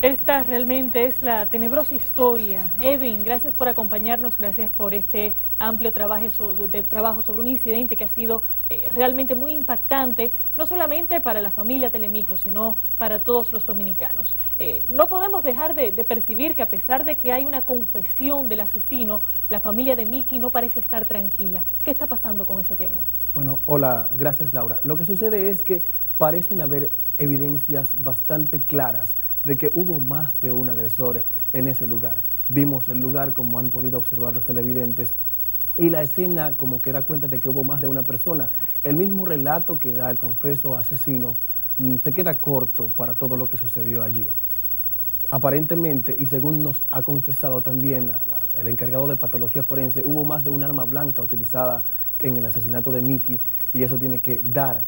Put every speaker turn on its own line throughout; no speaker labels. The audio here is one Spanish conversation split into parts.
Esta realmente es la tenebrosa historia. Edwin, gracias por acompañarnos, gracias por este amplio trabajo, de sobre un incidente que ha sido eh, realmente muy impactante, no solamente para la familia Telemicro, sino para todos los dominicanos. Eh, no podemos dejar de, percibir que a pesar de que hay una confesión del asesino, la familia de Miki no parece estar tranquila. ¿Qué está pasando con ese tema?
Bueno, hola, gracias Laura. Lo que sucede es que parecen haber evidencias bastante claras de que hubo más de un agresor en ese lugar. Vimos el lugar como han podido observar los televidentes y la escena como que da cuenta de que hubo más de una persona. El mismo relato que da el confeso asesino mm, se queda corto para todo lo que sucedió allí. Aparentemente, y según nos ha confesado también el encargado de patología forense, hubo más de un arma blanca utilizada en el asesinato de Miki y eso tiene que dar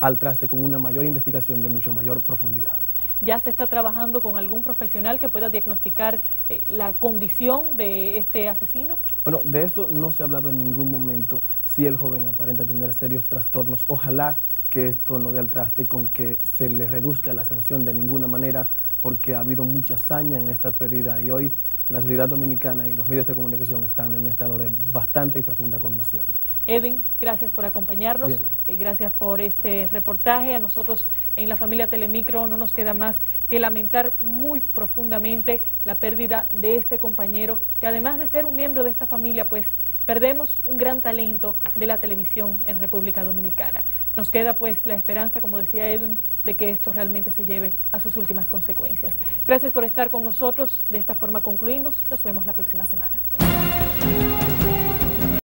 al traste con una mayor investigación de mucho mayor profundidad.
¿Ya se está trabajando con algún profesional que pueda diagnosticar eh, la condición de este asesino?
Bueno, de eso no se ha hablado en ningún momento. Si el joven aparenta tener serios trastornos, ojalá que esto no dé al traste con que se le reduzca la sanción de ninguna manera, porque ha habido mucha hazaña en esta pérdida y hoy la sociedad dominicana y los medios de comunicación están en un estado de bastante y profunda conmoción.
Edwin, gracias por acompañarnos, y gracias por este reportaje. A nosotros en la familia Telemicro no nos queda más que lamentar muy profundamente la pérdida de este compañero, que además de ser un miembro de esta familia, pues perdemos un gran talento de la televisión en República Dominicana. Nos queda pues la esperanza, como decía Edwin, de que esto realmente se lleve a sus últimas consecuencias. Gracias por estar con nosotros. De esta forma concluimos. Nos vemos la próxima semana.